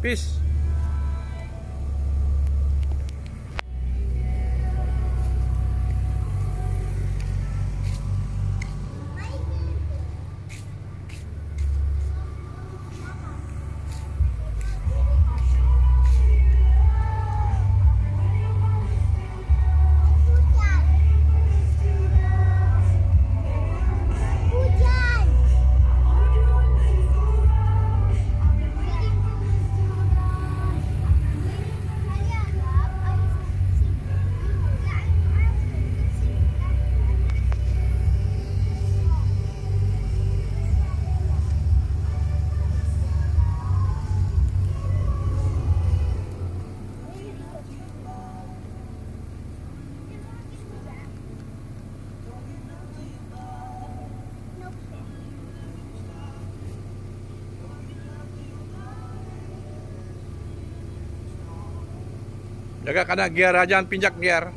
Peace. Jaga karena gear aja pinjak gear.